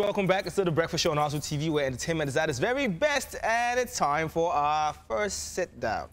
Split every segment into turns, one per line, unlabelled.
Welcome back. It's the Breakfast Show on Arsenal TV where entertainment is at its very best and it's time for our first sit down.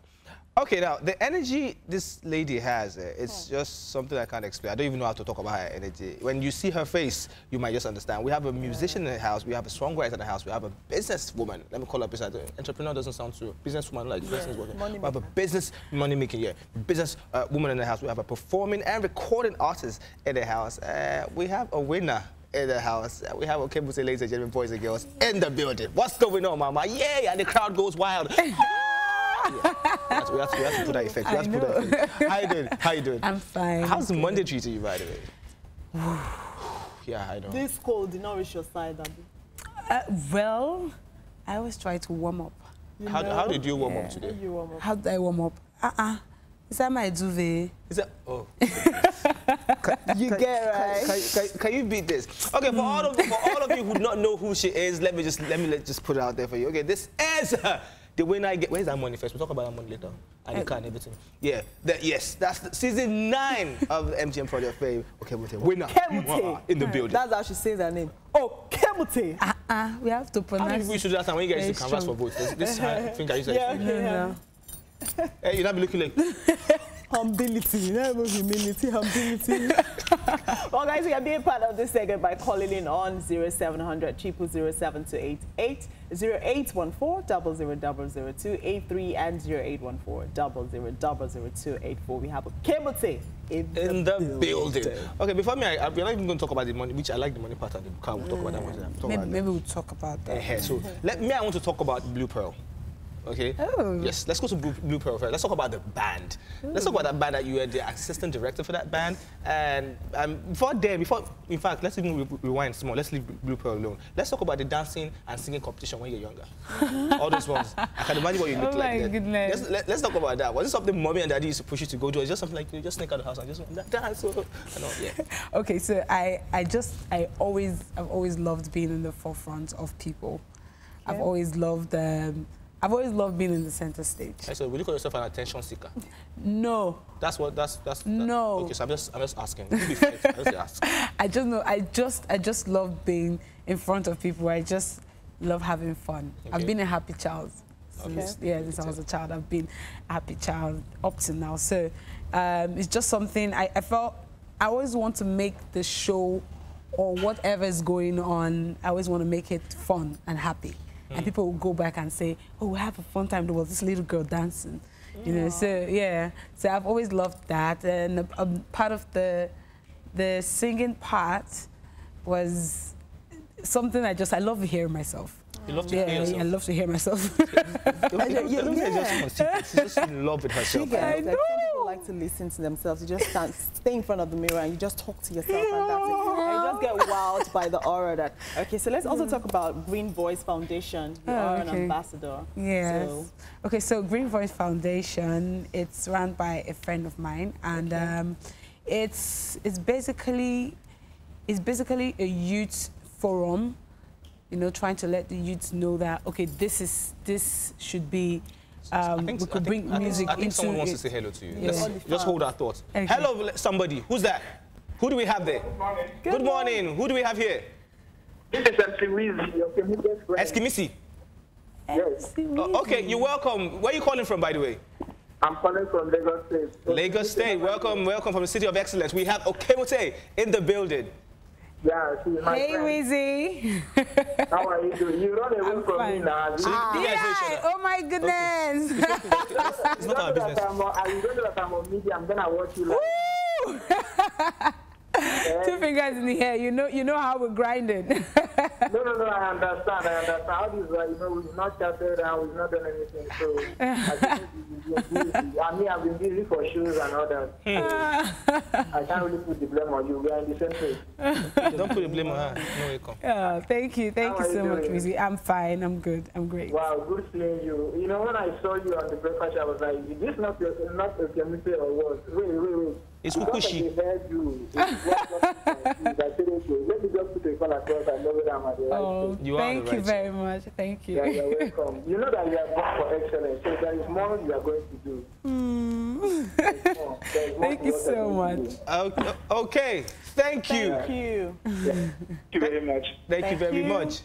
Okay, now, the energy this lady has, eh, it's just something I can't explain. I don't even know how to talk about her energy. When you see her face, you might just understand. We have a musician in the house, we have a songwriter in the house, we have a businesswoman. Let me call her business. Entrepreneur doesn't sound true. Businesswoman, like business working.
Money
We have a business money making, yeah. Business uh, woman in the house. We have a performing and recording artist in the house. Uh, we have a winner in the house. We have a Kimball ladies and gentlemen, boys and girls, in the building. What's going on, mama? Yay! And the crowd goes wild. Yeah. We, have to, we, have to, we have to put that effect. We have to put that effect. How you doing? How you doing?
I'm fine.
How's the Monday treating you, by the way? yeah, I know.
This cold did not reach your side, Abby.
Uh, well, I always try to warm up.
You
How,
know?
how did you warm up
Yeah.
today?
You warm up.
How did I warm up? Uh-uh. Is that my duvet?
Is that oh?
You
Can-
get right.
Can, can, can, can you beat this? Okay, for all of for all of you who do not know who she is, let me just let me let, just put it out there for you. Okay, this is uh, the winner. I get. Where's that money first? We'll talk about that money later. And the car and everything. Yeah, that, yes, that's the, season nine of the MTN Project Fame. Okay, we'll take winner
Kemute.
in the building.
That's how she says her name. Oh, Kemute.
Uh-uh. We have to
How many
pronounce
people you should do that time when you guys used to
Very
canvas for
strong.
votes? This, this hand finger you said.
Yeah.
No, no.
Hey, you not be looking like.
Humility, never humility, humility. well, guys, you can be a part of this segment by calling in on 0700 triple 07288, 0814 00000283, and 0814 00000284. We have a Kemute in
in the building. Okay, before me, I, I, we're not even going to talk about the money, which I like the money part of the car. We'll talk about that mm. one.
Maybe,
about
maybe we'll talk about that.
Eh, eh, So let me. I want to talk about Blue Pearl. Okay.
Oh.
Yes. Let's go to Blue, Blue Pearl first. Let's talk about the band. Let's talk about that band that you were the assistant director for that band. And um, before then, before in fact, let's even re- rewind small. Let's leave Blue Pearl alone. Let's talk about the dancing and singing competition when you're younger. All those ones. I can imagine what you look
Oh
like.
my
then.
goodness.
Let's, let, us talk about that. Was it something mommy and daddy used to push you to go do? Or is it just something like you just sneak out of the house and just dance? Or, I know, yeah.
Okay, so I, I just, I always, I've always loved being in the forefront of people. I've always loved, um, I've always loved being in the center stage.
I said, will you call yourself an attention seeker?
No,
That's what. That's that's. that-
No.
Okay, so I'm just I'm just asking. I just ask.
I just know, I just, I just love being in front of people. I just love having fun.
Okay.
I've been a happy child. Since,
Okay.
Yeah, since I was a child, I've been a happy child up to now. So um, it's just something I, I felt I always want to make the show or whatever is going on, I always want to make it fun and happy. And mm. people will go back and say, oh, we have a fun time. There was this little girl dancing. You know, so yeah. So I've always loved that. And a, a part of the the singing part was something I just I love to hear myself.
You love to
yeah,
hear
I-
yourself.
I love to hear myself.
Don't say-
you-
don't
yeah.
just. She's just in love with herself.
gets,
I
like, some people like to listen to themselves. You just stand, stay in front of the mirror and you just talk to yourself and that's it. And you just get wowed by the aura that. Okay, so let's also talk about Green Voice Foundation. You
Oh,
are an ambassador.
Yes.
So,
Okay, so Green Voice Foundation, it's run by a friend of mine, and um, it's it's basically it's basically a youth forum, you know, trying to let the youth know that okay, this is this should be.
I
Um,
think,
we could
I think,
bring
I think,
music
I think
into
someone wants to say hello to you.
Yeah.
Let's just hold our
fans.
thoughts.
Okay.
Hello, somebody. Who's that? Who do we have there? Good morning. Good morning. Who do we have here?
This is MC Weezy, your comedian friend.
Eskimisi.
Yes,
Oh, okay, you're welcome. Where are you calling from, by the way?
I'm calling from Lagos State.
Lagos State. Welcome, welcome from the City of Excellence. We have Okiemute in the building.
Yeah, she's my
Hey,
friend.
Weezy.
How are you doing? You run away
I'm
from me now.
So you guys know each
Yeah. Oh my goodness.
It's not our business.
I'm uh, on- I know I'm on media. I'm gonna watch you live.
Woo! Two fingers in the air. You know, you know how we're grinding.
No, no, no. I understand. I understand. How this, uh, you know, we've not chatted and we've not done anything. So I think you've been busy. I mean, I've been busy for shoes and all that. So I can't really put the blame on you. We are in the same place.
Don't put the blame on her. No way, come.
Oh, thank you, thank
How
you so
you
much,
doing?
I'm fine. I'm good. I'm great.
Wow, good seeing you. You know, when I saw you on the breakfast, I was like, is this not your, not a community or what? Wait, wait, wait.
It's
Because
Ukushi.
I heard you. It's what- what I said, okay, let me just put a call across. I know whether I'm at the right
Oh,
place.
You are on
thank
the
you
right
very much. Thank you.
Yeah, you're welcome. You know that you are born for excellence, so there is more you are going to do.
Mm. Thank you so much.
Okay, okay. Thank you.
Thank you.
Thank you very much.
Thank, you
Thank
very
you.
much.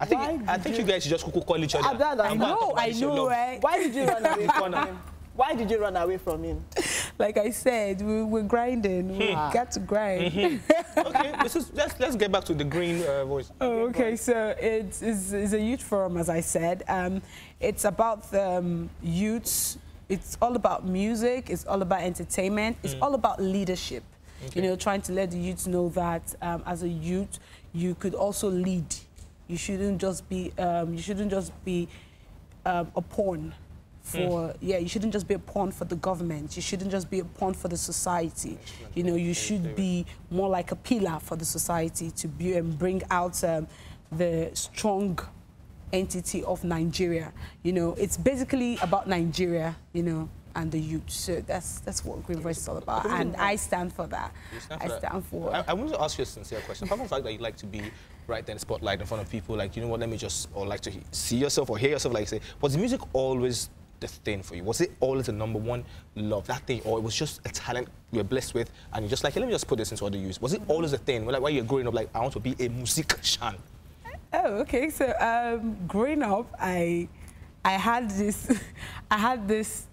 I think
Why
I
did
think you,
you-
guys should just cuckoo call each other.
I don't know.
I
And go and
know,
talk
I
about your
know,
love.
right?
Why did you run away from
Corner.
him? Why did you run away from him?
Like I said, we, we're grinding. We
Hmm.
got to grind.
okay, this is, let's let's get back to the green uh, voice.
Oh, okay. So it's, it's, it's a youth forum, as I said. Um, it's about the um, youths. It's all about music. It's all about entertainment. It's all about leadership. You know, trying to let the youths know that um, as a youth, you could also lead. You shouldn't just be. Um, you shouldn't just be um, a pawn for yeah you shouldn't just be a pawn for the government you shouldn't just be a pawn for the society you know you should be more like a pillar for the society to be and bring out um, the strong entity of Nigeria you know it's basically about Nigeria you know and the youth so that's that's what Green Voice is all about and I stand for that
stand
I
that.
stand for
I, I want to ask you a sincere question. Apart from the fact that you like to be right there in the spotlight in front of people, like you know what? Let me just or like to see yourself or hear yourself. Like say, was music always the thing for you? Was it always the number one love that thing, or it was just a talent you were blessed with, and you're just like, hey, let me just put this into other use? Was it always a thing? Like while you're growing up, like I want to be a musician.
Oh, okay. So um, growing up, I I had this I had this.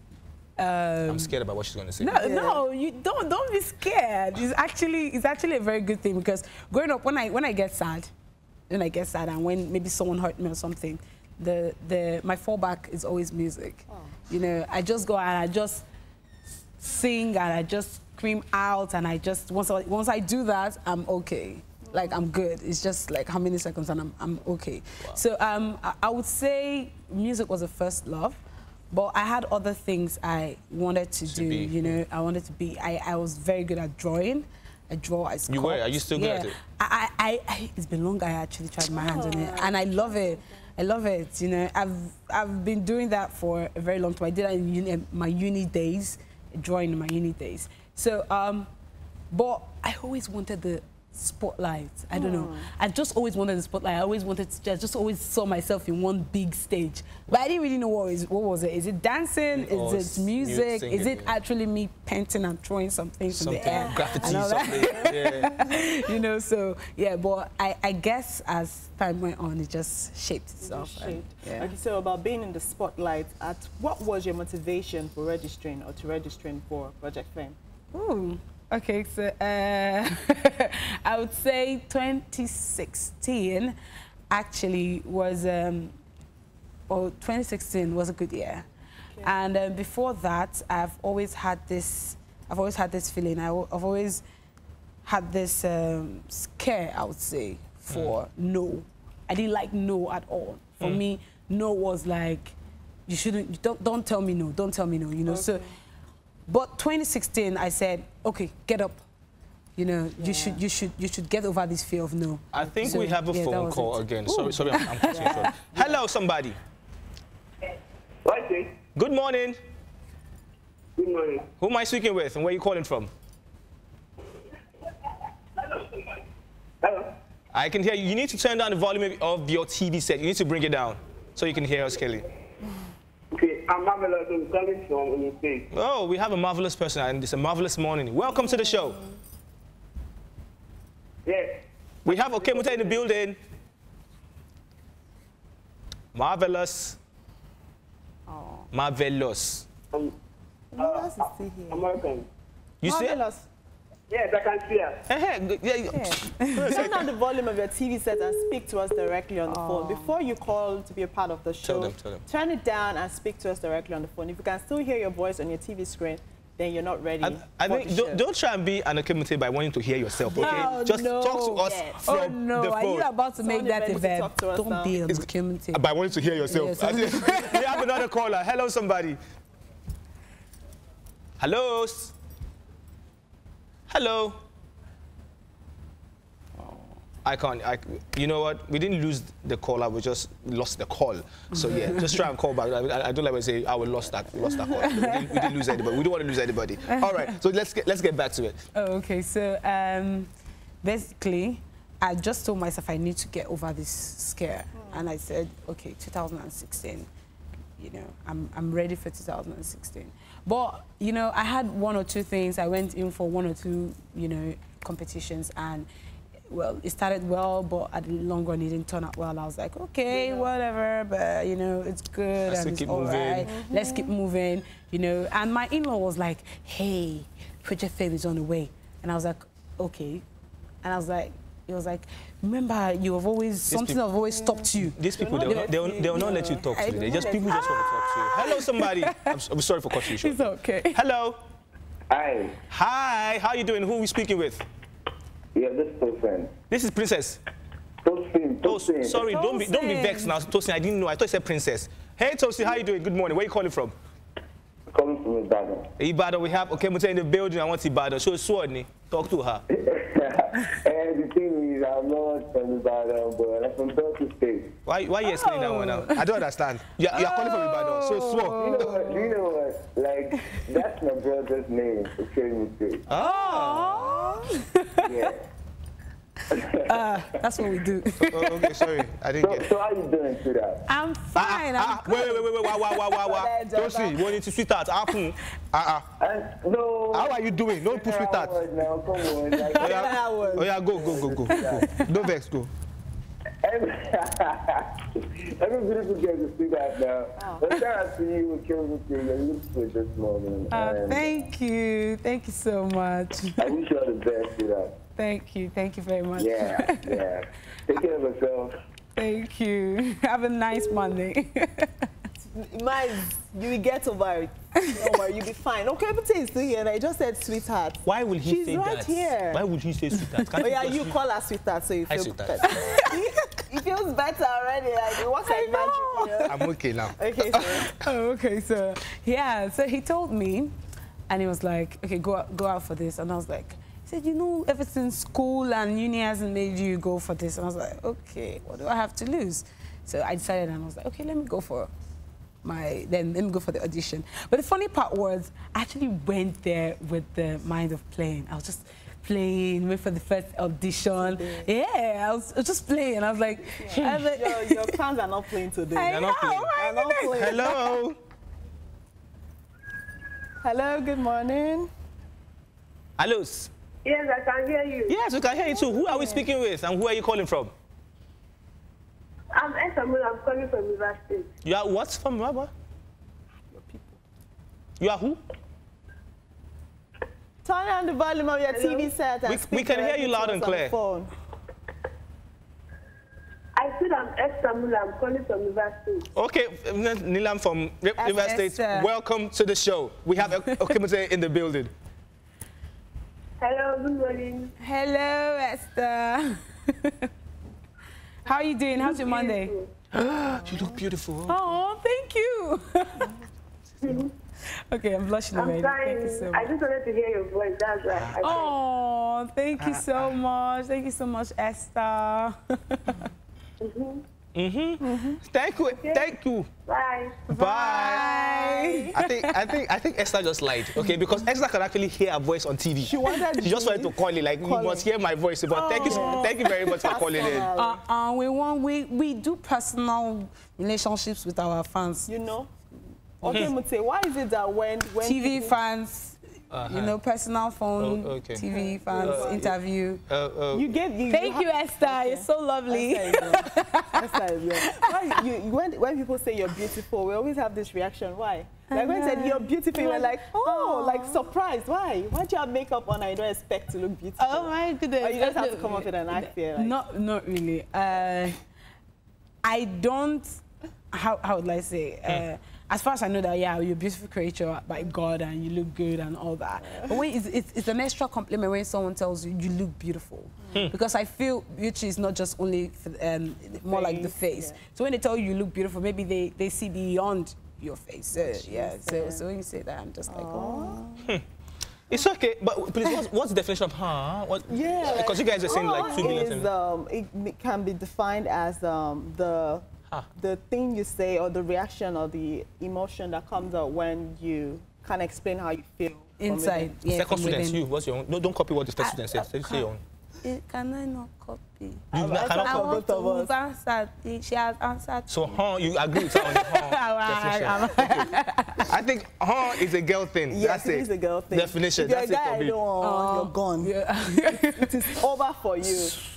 Um,
I'm scared about what she's going to say.
no, no, you don't don't be scared. It's actually it's actually a very good thing because growing up when I when I get sad, when I get sad and when maybe someone hurt me or something, the the my fallback is always music. You know, I just go and I just sing and I just scream out and I just once I, once I do that, I'm okay. Like I'm good. It's just like how many seconds and I'm, I'm okay. So um, I, I would say music was the first love, but I had other things I wanted to, do.
be.
You know, I wanted to be. I, I was very good at drawing. I draw. I sculpt.
You were? Are you still good
yeah.
at it?
I, I, I, I, it's been long. I actually tried my hands on it, and I love it. I love it. You know, I've I've been doing that for a very long time. I did that in uni, my uni days, drawing in my uni days. So, um, but I always wanted the spotlight. I don't know. Hmm. I just always wanted the spotlight. I always wanted to. I just always saw myself in one big stage, but I didn't really know what is what was it. Is it dancing?
Or
Is it music? Is it actually me painting and throwing something from the air?
graffiti,
and all that?
something. Yeah.
you know, so yeah, but I, I guess as time went on, it just shaped itself. and,
Shaped.
yeah.
Okay, so about being in the spotlight, at what was your motivation for registering or to registering for Project Fame?
Ooh, okay, so uh, I would say 2016 actually was, um, well, 2016 was a good year.
Okay.
And um, before that, I've always had this, I've always had this feeling. I, have always had this um, scare, I would say, for no. I didn't like no at all. For me, no was like, you shouldn't, you don't, don't tell me no, don't tell me no, you know. So, but 2016, I said, okay, get up. You know, you should, you should, you should get over this fear of no.
I think
So,
we have a
yeah, that
phone
was
call
it.
again.
Ooh.
Sorry, sorry, I'm, I'm cutting you short. Hello, somebody.
What is
Good morning.
Good morning.
Who am I speaking with, and where are you calling from?
Hello.
I can hear you. You need to turn down the volume of your TV set. You need to bring it down so you can hear us clearly.
Okay, I'm Marvelous. I'm calling from Oyo
Oh, we have a marvelous person, and it's a marvelous morning. Welcome to the show.
Yes.
We have Okiemute in the building. Marvelous. Oh. Marvelous.
Um, I'm
Marvelous is still here.
American.
You see?
Marvelous.
Yes, I can see her.
Eh, eh, good- yeah,
Turn down the volume of your TV set and speak to us directly on the phone. Before you call to be a part of the show,
them, tell them.
turn it down and speak to us directly on the phone. If you can still hear your voice on your TV screen, then you're not ready
I, I
for
think
the
don't, don't try and be an Okiemute by wanting to hear yourself, okay?
Oh,
Just
no.
talk to us
Yes.
from
Oh no,
the
are you about to make that event?
to to
Don't
now.
be a community.
by wanting to hear yourself.
Yes.
I we have another caller. Hello, somebody. Hello. Hello. I can't. I, you know what? We didn't lose the caller. We just lost the call. So yeah, just try and call back. I, I don't like when I say I will lost that, lost that call. We didn't, we didn't lose anybody. We don't want to lose anybody. All right. So let's get let's get back to it.
Oh, okay. So um, basically, I just told myself I need to get over this scare, and I said, okay, 2016, you know, I'm, I'm ready for 2016. But, you know, I had one or two things. I went in for one or two, you know, competitions and well, it started well, but at the long run, it didn't turn out well. I was like, okay, yeah. whatever, but you know, it's good
Let's
and it's
all
right. Mm -hmm. Let's keep moving, you know. And my in-law was like, hey, Project Fame is on the way, and I was like, okay, and I was like, he was like, remember, you have always, these something have always stopped you.
These people, they will, not, they will, they will not let you talk to you. They just, people just want to talk to you. Hello, somebody. I'm, I'm sorry for cutting you short.
It's okay.
Hello.
Hi.
Hi, how are you doing? Who are we speaking with?
Yeah, this is Tosin.
This is Princess.
Tosin, Tosin.
Oh, sorry, don't be, don't be vexed now, Tosin. I didn't know. I thought you said Princess. Hey, Tosin, how you doing? Good morning. Where are you calling from?
Calling from Ibadan.
Ibadan, we have, okay, Mute in the building. I want Ibadan. So, Swordney, talk to her.
and eh, the thing is, I'm not from Ibadan, but I'm from Delta State.
Why, why are you explaining oh. that one now? Oh. I don't understand. You're, you're oh. calling from Ibadan, so oh. Sword.
You know what? You know what? Like, that's my brother's name, okay,
Oh.
yeah.
uh, that's what we do.
oh, okay, sorry, I didn't
so,
get it.
So how are you doing, today?
I'm fine.
Ah,
I'm
ah, ah good. Wait, wait, wait, wait, wow, wow, Don't see. We need to sweet sweetheart. How come?
Ah, ah. Eh, no.
How are you doing? No, put sweetheart.
Now, come on. Like,
oh, yeah, oh yeah, go, go, go, go, go. Don't vex, go.
Every, beautiful girl to see that now. Oh. But shout out see you, we killed with you. You look sweet this morning.
Oh, and thank you. Thank you so much.
I wish you all the best, sweetheart.
Thank you. Thank you very much.
Yeah, yeah. Take care of yourself.
Thank you. Have a nice Monday.
Miles, you will get over it. Don't worry, you'll be fine. Okay, but is still here, and I just said sweetheart.
Why will he
She's
say
right
that?
here.
Why would he say sweetheart? Can't
oh, yeah, you call her sweetheart, so you feel better. it feels better already. Like, it works like magic. You know?
I'm okay now.
Okay, so.
oh, okay, so, yeah, so he told me, and he was like, okay, go out, go out for this. And I was like, he said, you know, ever since school and uni hasn't made you go for this. And I was like, okay, what do I have to lose? So I decided, and I was like, okay, let me go for my, then let me go for the audition. But the funny part was, I actually went there with the mind of playing. I was just playing, wait for the first audition. Yeah, I was just playing. I was like,
yeah. I was like your, your fans are not playing today.
I
They're
know,
not playing.
They're
not playing.
Hello.
Hello, good morning.
Hello.
Yes, I can hear you.
Yes, we can hear you too. Who are we speaking with and who are you calling from?
I'm Esamu. I'm calling from River State.
You are what from River? You are who?
Turn on the volume of your
Hello?
TV set and
We,
speak
we can hear you loud and clear.
phone.
I said I'm Esamu. I'm calling from River State.
Okay, Nilam from R River State, welcome to the show. We have Okiemute in the building.
Hello, good morning.
Hello, Esther. How are you doing? How's your Monday?
you look beautiful.
Oh, thank you. okay, I'm blushing
I'm
already.
trying.
Thank you so
I just wanted to hear your voice. That's why. I
Oh, thank you so much. Thank you so much, Esther.
Mm-hmm. Mm-hmm. Thank you. Thank you.
Bye.
Bye. I think I think I think Esther just lied. Okay, because Esther can actually hear her voice on TV.
She wanted
She just wanted to call it like you
Call
must hear my voice. But thank you,
Oh.
thank you very much for calling in.
Personal.
Uh, uh, we want we we do personal relationships with our fans.
You know? Okay, Mute, why is it that when... when
TV
people-
fans, you know, personal phone,
Oh, okay.
TV fans,
Uh,
interview.
Uh, uh,
You get... You,
Thank you,
have-
Esther. You're so lovely.
Esther is well. Esther is you, you- when, when people say you're beautiful, we always have this reaction. Why? Like when they said you're beautiful, we're like, oh,
Aw.
like surprised. Why? Why do you have makeup on and you don't expect to look beautiful?
Oh my goodness.
Or you just have to come up with an act here. Like,
Not, not really. Uh, I don't. How, how would I say? As far as I know that, yeah, you're a beautiful creature by God and you look good and all that. But when it's, it's, it's an extra compliment when someone tells you you look beautiful. Because I feel beauty is not just only for, um, more like the
Face,
face.
yeah.
So when they tell you you look beautiful, maybe they, they see beyond your face. So, yeah, so, so when you say that, I'm just like, oh.
it's okay, but please, what's, what's the definition of huh? What,
Yeah.
Because you guys are saying like two million
is,
things.
um, it can be defined as um, the
Ah.
the thing you say or the reaction or the emotion that comes out when you can't explain how you feel.
Inside. Yeah,
Second
from
students,
within.
you, what's your own? No, don't copy what the first student says. Say say your own.
Can I not copy? it.
You
I
cannot
thought
I want
both
to
of
move answered. She has answered.
So, huh, you agree with her on the huh definition? I think huh is a girl thing.
Yes,
That's
it
it.
is a girl thing.
Definition.
If you're
That's
a
it
guy,
for me.
I don't want, you're gone.
Yeah.
It is over for you.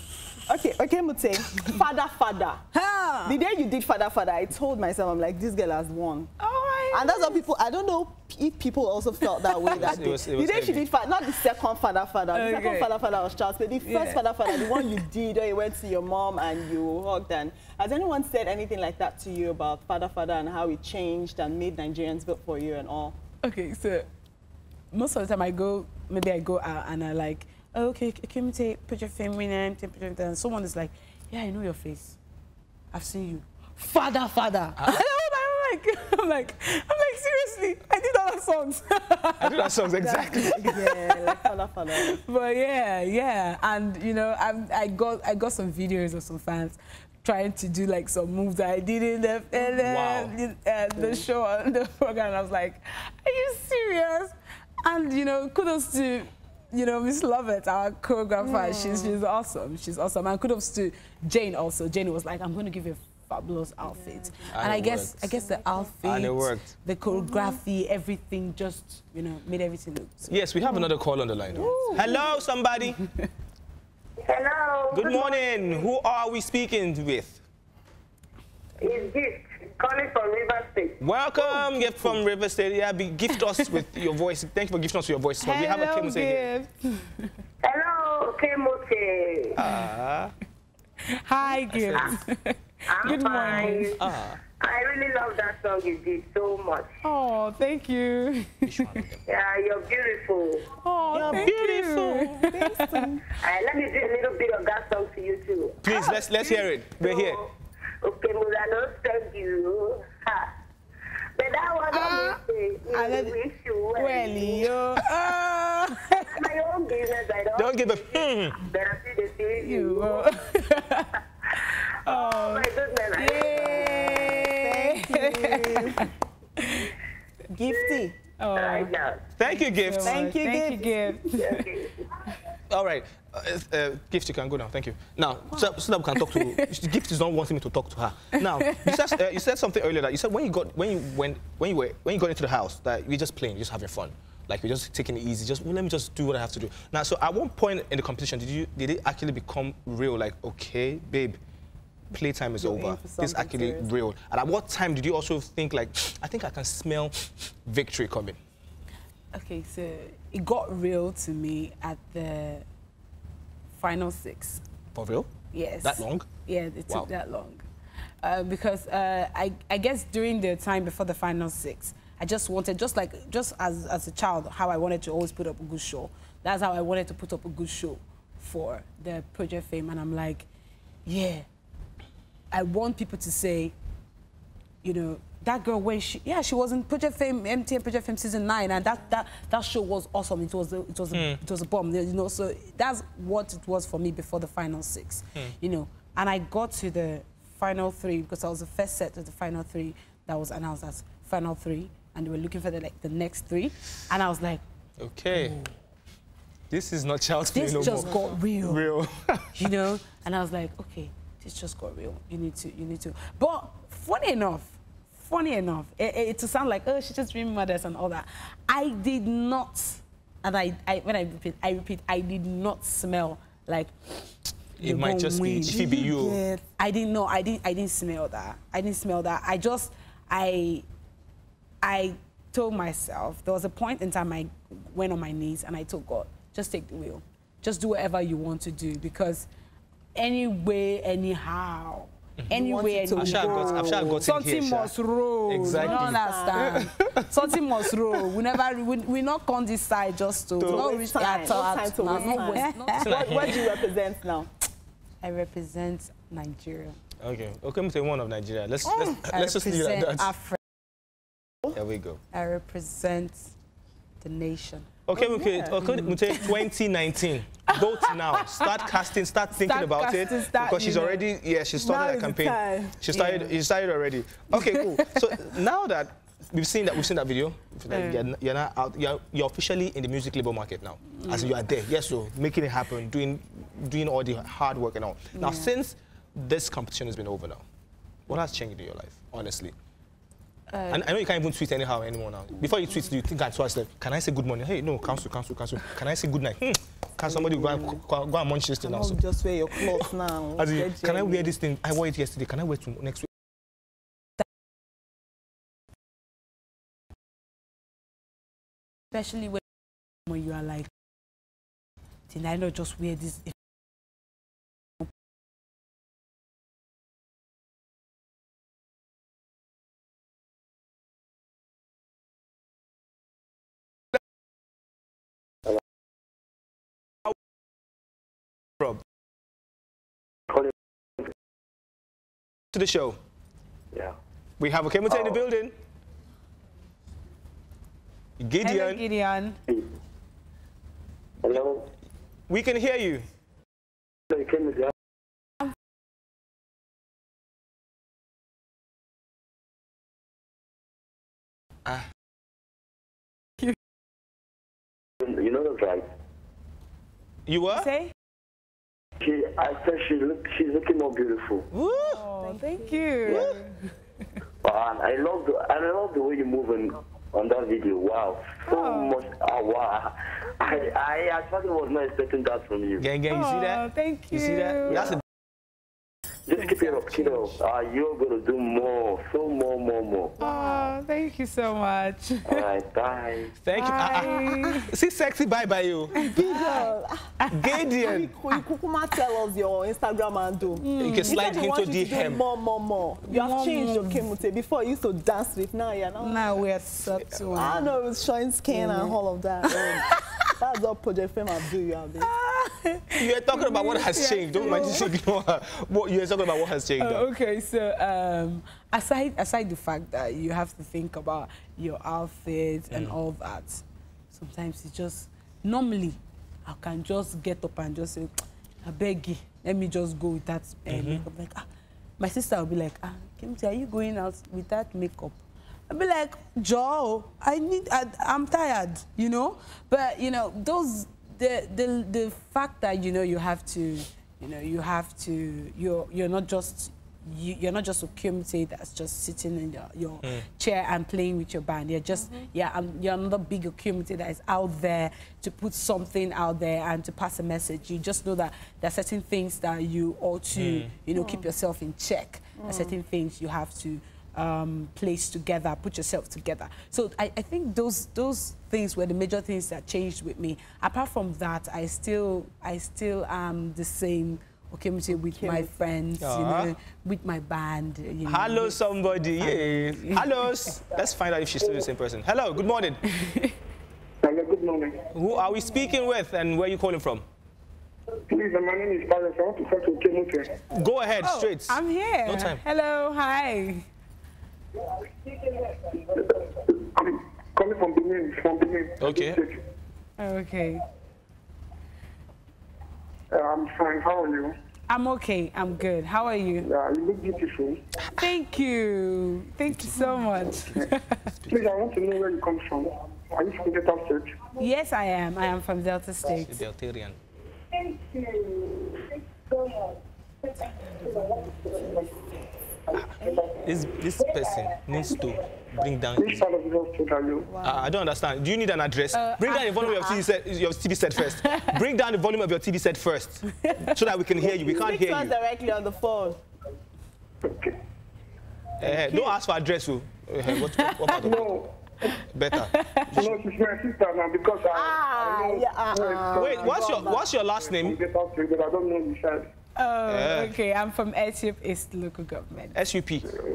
Okay, okay, Mute. Father, father.
Huh.
The day you did father, father, I told myself, I'm like, this girl has won.
Oh my
And that's what people, I don't know if people also felt that way that
It
day.
was- it
the
was
day she did father, not the second father, father. The second
Okay.
father, father was Charles, but the first
Yeah.
father, father, the one you did, where you went to your mom and you hugged. And has anyone said anything like that to you about father, father and how it changed and made Nigerians vote for you and all?
Okay, so most of the time I go, maybe I go out and I like, okay, can you take put your family name, take picture, and someone is like, yeah, I know your face. I've seen you. Father, father.
Ah.
And I'm like, I'm like, I'm like, seriously, I did all the songs.
I do that songs exactly.
yeah, like father, father.
but yeah, yeah, and you know, I'm, I got, I got some videos of some fans trying to do like some moves that I did in the, in the,
Wow.
uh, the show, on the program. I was like, are you serious? And you know, kudos to you know Miss Lovett, our choreographer. She's she's awesome. She's awesome. And kudos to Jane also. Jane was like, I'm going to give you a fabulous outfit.
And
And, I guess
worked.
I guess the outfit,
And it worked.
the choreography, everything just you know made everything look. So.
Yes, we have another call on the line. Hello, somebody.
Hello.
Good morning. Who are we speaking with?
Is Gift calling from River State.
Welcome, gift from River State. Yeah, be, gift us with your voice. Thank you for gifting us with your voice. We have a
Hello,
Kimuse here.
Gift.
Hello, Kemote.
Ah,
Hi, Gift.
I'm
good
fine.
morning.
ah.
I really love that song you did so much.
Oh, thank you.
Yeah, you're beautiful.
Oh,
You're
thank
beautiful.
You.
Uh, let me do a little bit of that song to you too.
Please, let's let's hear it. We're here.
Okay, Murano, thank you. Ha. But that one,
Ah,
I wish
I let-
wish you well.
Well, yo. Ah,
My own business, I don't.
Don't give a hmm.
But I see the see
you.
you.
oh.
Oh my goodness. I
Yay.
Gifty.
Oh,
right now.
Thank you, gift.
Thank you,
Thank you,
Gift.
All right. Uh, uh, gift, you can go now. Thank you. Now, so, so that we can talk to. gift is not wanting me to talk to her. Now, you said, uh, you said something earlier that you said when you got when you went when you were when you got into the house that you're just playing, you're just having fun. Like you're just taking it easy. Just well, let me just do what I have to do. Now, so at one point in the competition, did you did it actually become real? Like, okay, babe, playtime is
You're
over. This is actually
serious.
real. And at what time did you also think like, I think I can smell victory coming?
Okay, so it got real to me at the final six.
For real?
Yes.
That long?
Yeah, it took
Wow.
that long. Uh, because uh, I, I guess during the time before the final six, I just wanted, just like, just as, as a child, how I wanted to always put up a good show. That's how I wanted to put up a good show for the Project Fame. And I'm like, yeah, I want people to say, you know, that girl when she yeah she was in Project Fame MTN Project Fame season nine and that that that show was awesome. It was a, it was a, hmm. it was a bomb you know so that's what it was for me before the final six hmm. you know. And I got to the final three because I was the first set of the final three that was announced as final three and they were looking for the like the next three. And I was like
Okay. This is not child's play
this
no
just
more.
got real.
Real.
you know? And i was like okay this just got real. You need to you need to. But funny enough funny enough it, it, to sound like oh she's just dreaming mothers and all that i did not and I, I when i repeat i repeat i did not smell like
It might just be
win.
if it be you.
I didn't know. I didn't. I didn't smell that. I didn't smell that. I just. I. I told myself there was a point in time I went on my knees and I told God, just take the wheel, just do whatever you want to do because anyway, anyhow, Mm-hmm. anyway,
it to
I'm sure I got, I'm got
something
here, Sha.
must roll.
Exactly.
You don't understand? something must roll. We never. We, we not come this side just to.
To-
not reach
time.
at
No
all.
time to
No,
waste
not
time. What, what do you represent now?
I represent Nigeria.
Okay. Okay, I'm one of Nigeria. Let's mm.
I
let's, let's just leave it at that.
Africa.
There we go.
I represent the nation.
Okay,
Oh,
okay,
yeah.
okay, Mute, 2019. Vote now. Start casting, start thinking
Start
about
casting,
it. because she's already, yeah, she started a campaign. She started,
Yeah.
you started already. Okay, cool. so now that we've seen that, we've seen that video, like you're, you're now out, you're, you're officially in the music label market now. As you are there, yes, so making it happen, doing doing all the hard work and all. Now,
Yeah.
since this competition has been over now, what has changed in your life, honestly? And I know you can't even tweet anyhow anymore now. Before you tweet, do you think I twice like, can I say good morning? Hey, no, cancel, cancel, cancel. Can I say good night? Hmm. Can somebody go and, go, go and munch this thing now? So,
just wear your clothes now.
as in, can I wear this thing? I wore it yesterday. Can I wear it to next week?
Especially when, when you are like, did I not just wear this?
To the show.
Yeah.
We have a Kemote in the
Oh.
building.
Hello,
Gideon,
Gideon.
Hello.
we can hear you.
So you came with the
Ah.
You know that's right.
You were?
Say?
She, I said she look, she's looking more beautiful.
Woo!
Oh, thank you.
And I love the, I love the way you move on, on that video. Wow, so
Oh.
much. Oh, wow. I, I actually was not expecting that from you.
Gang, gang, you see
Oh,
that?
thank
You You see that?
you.
That's a
Just keep it up, kiddo. Uh, you're gonna do more, so more, more, more.
Oh, thank you so much.
All right, bye.
thank you. Ah, ah.
Bye.
See sexy bye bye you.
Girl,
Gideon.
you kukuma tell us your Instagram handle.
You can slide
you
into
want you
DM.
more, more, more. You have
More,
changed your
more.
Kemute. Before you used to dance with now, you're now.
Now we're subtle.
I know it was showing skin and all of that. That's what Project Fame have do you have been.
You're talking about what has changed. Don't mind just ignore her. What you're talking about what has changed. Though.
okay, so um, aside aside the fact that you have to think about your outfit and all that, sometimes it's just normally I can just get up and just say, I beg you, let me just go with that uh, makeup. Like, ah, my sister will be like, ah, Kimchi, are you going out with that makeup? I'll be like, Joe, I need, I, I'm tired, you know. But you know, those the the the fact that you know you have to, you know, you have to, you're you're not just you, you're not just a community that's just sitting in your, your hmm. chair and playing with your band. You're just, mm-hmm. yeah, um, you're another bigger community that is out there to put something out there and to pass a message. You just know that there are certain things that you ought to, hmm. you know, keep hmm. yourself in check. There are certain things you have to um, place together, put yourself together. So I, I think those those things were the major things that changed with me. Apart from that, I still I still am the same community with my
Community.
friends,
Aw.
you know, with my band. You know,
Hello, somebody. Yes. Hello. Let's find out if she's still the same person. Hello. Good morning.
Hello, good morning.
Who are we speaking with, and where are you calling from?
Please, my name is Paris. I want to talk to Kemote.
Go ahead,
Oh,
straight.
I'm here.
No time.
Hello, hi.
I'm coming from Benin, from Benin.
Okay.
Okay.
Uh, I'm fine. How are you?
I'm okay. I'm good. How are you?
Uh, you look beautiful.
Thank you. Thank you so much.
Please, I want to know where you come from. Are you from Delta State?
yes, I am. I am from Delta State.
Deltarian. This this person needs to bring down.
Which part of Delta State are you?
Uh, I don't understand. Do you need an address?
Uh,
Bring down the volume of your TV set. Your TV set first. Bring down the volume of your TV set first, so that we can hear you. We can't
Speak
hear
to us
you.
directly on the phone.
Okay.
Eh, don't ask for address, oh. Eh, what, what part of?
No,
Better.
no, she's my sister now because I,
Ah,
I know
yeah, uh,
where it's
uh.
from.
Wait, what's your what's your last name?
Delta State, but I don't know the side.
Oh,
Yeah.
okay. I'm from Ethiop East Local Government.
SUP.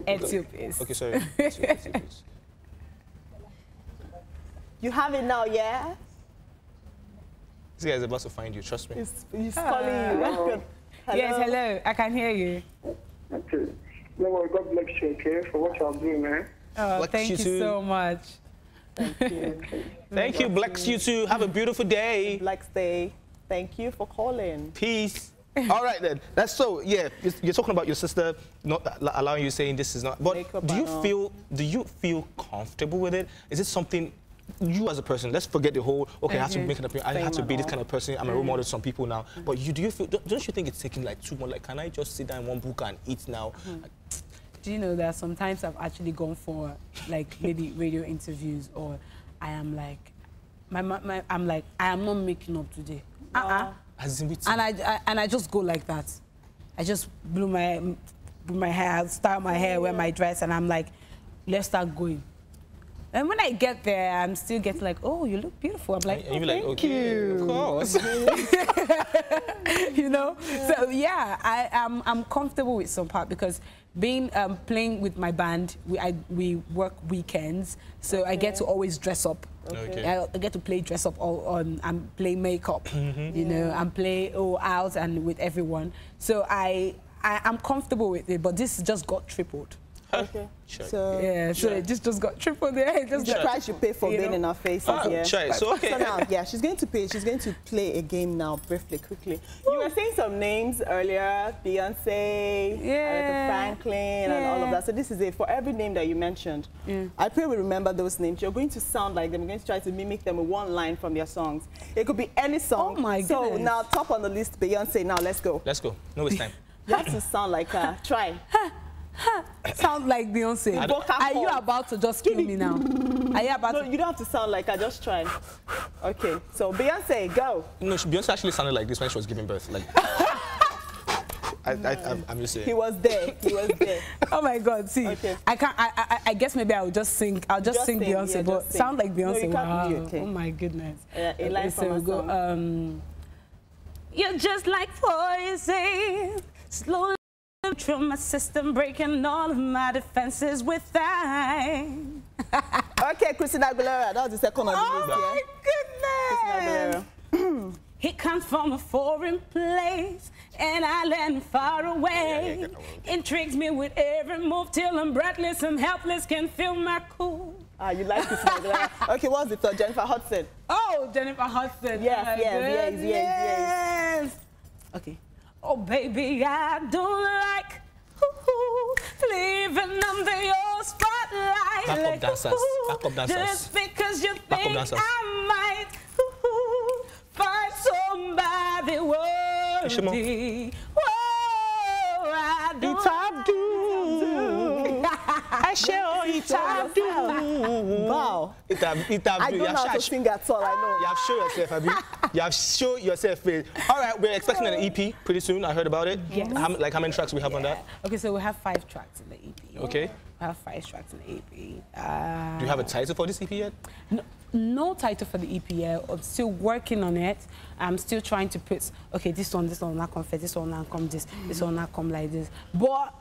Ethiop East.
Okay, sorry. SUP, please.
You have it now, yeah?
This guy is about to find you. Trust me.
He's, he's ah. calling you. That's good.
Yes, hello. I can hear you.
Okay. No, well, God bless you, okay, for what you're doing, man.
Oh,
Bless
thank
you
you,
too.
so much.
Thank you. Bless you too. Have a beautiful day.
Black Stay. Thank you for calling.
Peace. All right then. That's so. Yeah, you're, you're talking about your sister not al- allowing you saying this is not. But
Makeup
do you feel do you feel comfortable with it? Is it something you as a person, let's forget the whole, okay, I have to
mm-hmm.
make an appearance, I have to be this kind of person, I'm a role mm-hmm. model to some people now. But you, do you feel, don't don't you think it's taking like too much? Like, can I just sit down in one book and eat now? Mm-hmm.
Do you know that sometimes I've actually gone for like maybe radio interviews or I am like, my, my, my I'm like, I am not making up today. Uh-uh.
As in with
And I, I and I just go like that. I just blew my blew my hair, style my hair, wear my dress, and I'm like, let's start going. And when I get there, I'm still getting like, oh, you look beautiful. I'm like,
and you're
oh,
like,
thank
okay,
you.
of course.
you know so yeah i am i'm comfortable with some part because being um, playing with my band we I, we work weekends so i get to always dress up.
Okay.
I, I get to play dress up all on and play makeup.
Mm-hmm.
you know and play all out and with everyone. So i i am comfortable with it but this just got tripled
Okay.
Sure.
So
yeah so it just just got tripled there it just
the
got,
price you pay for
You
being
know?
in our faces,
Ah,
yeah.
sure. So, okay.
So now, yeah, she's going to pay. She's going to play a game now, briefly, quickly. You were saying some names earlier: Beyonce,
Yeah.
Aretha Franklin, and all of that. So this is it for every name that you mentioned.
Yeah.
I pray we remember those names. You're going to sound like them. You're going to try to mimic them with one line from their songs. It could be any song.
Oh, my
So
goodness.
now, top on the list, Beyonce. Now let's go.
Let's go. No waste time.
You have to sound like her. Try.
sound like beyonce are you about to just kill me now are you about
No,
to
you don't have to sound like I Just try. Okay. So Beyonce, go.
No, she- Beyonce actually sounded like this when she was giving birth. Like, I, I, I'm, I'm just
He was there. He was there.
Oh my God! See,
Okay.
I can't. I, I, I guess maybe I'll just sing. I'll just,
Just
sing,
sing,
Beyonce,
yeah,
but
sing.
sound like Beyonce.
you can't
wow!
do it, okay.
Oh my goodness!
Uh, a line
so
from a
we go. Um, you're just like poison, slowly through my system, breaking all of my defenses with thine.
Okay, Christina Aguilera. That was the second on the
Oh my
Yeah.
goodness! He comes from a foreign place, an island far away. Intrigues me with every move till I'm breathless and helpless, can feel my cool.
Ah, you like Christina Aguilera. Okay, what's the third? Jennifer Hudson.
Oh, Jennifer Hudson.
Yes,
my
yes, yes, yes,
yes. Okay. Oh, baby, I don't like ooh, living under your spotlight.
Backup
like,
dancers,
ooh,
backup dancers.
Just because you
Backup
think. I might ooh, find somebody worthy. Whoa, I don't
I shall eat
Wow.
It have, it have,
I
you
don't
have
know how to
sh-
sing at all. I know.
You have show yourself, have you? You have show yourself. eh. All right, we're expecting an EP pretty soon. I heard about it.
Yes.
How, like how many tracks we have on that?
Okay, so we have five tracks in the EP.
Okay.
We have five tracks in the EP. Uh,
Do you have a title for this EP yet?
no, no title for the EP yet. I'm still working on it. I'm still trying to put, okay, this one, this one will not come first, this one will not come this, this one will not come like this. But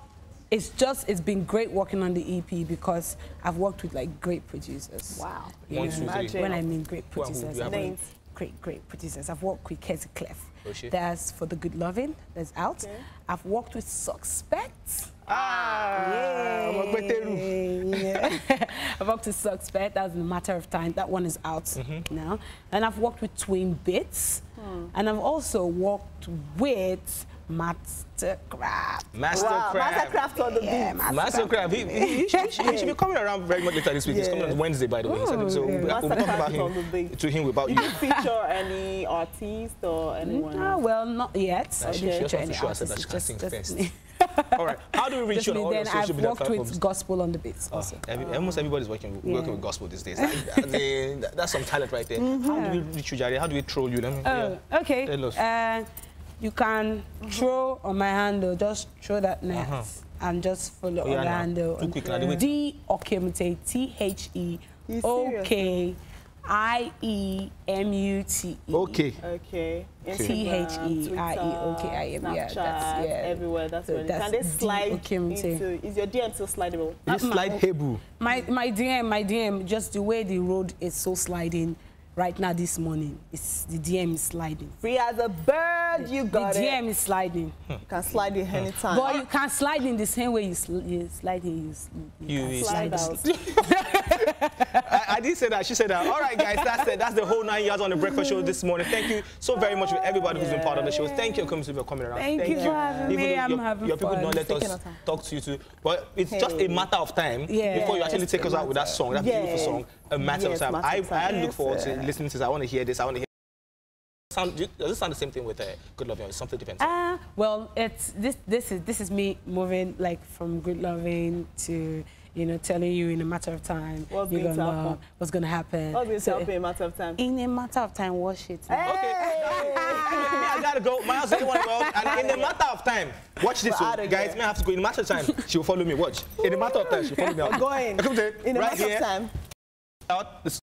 it's just, it's been great working on the EP because I've worked with like great producers.
Wow.
You
One,
know,
two.
Imagine.
When I mean great
Who and who?
producers,
You
I mean great, great producers. I've worked with Kezyklef.
Oh, shit.
That's for the good loving. That's out.
Okay.
I've worked with Suspect.
Ah, Mogbeteru.
Yeah. I've worked with Suspect. That was in a matter of time. That one is out
Mm-hmm.
now. And I've worked with Twin Bits.
Hmm.
And I've also worked with Masterkraft.
Master
Wow. Masterkraft on the
Yeah,
beat.
Masterkraft. He, he, he, should, he should be coming around very much later this week. He's coming on Wednesday, by the way. So, so
yeah.
we'll, we'll talk about
Crab on the
him
beat.
to him about
Did
you.
you feature any artist or anyone?
Ah, well, not yet.
Nah,
I
she-
didn't
she just
feature
wants to
any
show herself that
artists,
she can
just-
sing first.
me.
All right. How do we reach you on
me.
all your
Then
social
I've
media
worked
platforms?
with Gospel on the Beats
Oh,
also.
every, almost everybody's working, working with gospel these days. That- that- that's some talent right there. How do we reach you, Jare? How do we troll you? Let me,
Oh,
yeah.
okay.
Tell us.
Uh, you can throw on my handle, just throw that net
Uh-huh.
and just follow
Oh,
on the handle.
Too quick now.
D Okiemute, T H E
You
O
serious?
K I E M U T E.
Okay.
Okay.
T
Instagram,
H E I E O K I M.
Snapchat,
Yeah, that's yeah.
everywhere. That's
So
where. Can they slide into? Is your DM still slidable?
Is it slide Hebu?
My my DM, my DM, just the way the road is so sliding right now this morning. It's the DM is sliding.
Free as a bird, you
The
got it.
DM is sliding. Hmm.
You can slide it anytime.
But you can't slide in the same way you, sl you slide in. You, sl you
You
can
is-
slide
slide
out.
I, I did say that. She said that. All right, guys, that's it. That's the whole nine yards on the breakfast show this morning. Thank you so very much for everybody who's been part of the show. Thank you, for coming around.
Thank you for having me. I'm
your,
having
your people
fun.
don't let us talk to you too. But it's just a matter of time
Yeah.
before you actually take us out with that song, that
Yes.
beautiful song. A matter
Yes,
of time. I. I look forward to listening to this. I want to hear this. I want to hear. Sound, does it sound the same thing with uh, Good Love You? It's something different.
Ah, well, it's this. This is this is me moving like from good loving to you know telling you in a matter of time
What's
you're
going to happen?
what's gonna happen.
What's going to
So,
happen in a matter of time?
In a matter of time, watch it.
Okay. Me, I gotta go. My house is the one world, and in a matter of time, watch this,
We're
oh, guys.
here.
Me, I have to go. In a matter of time, she will follow me. Watch. In a matter of time, she'll follow me. out.
Going in a
right
matter
here,
of time.
Out.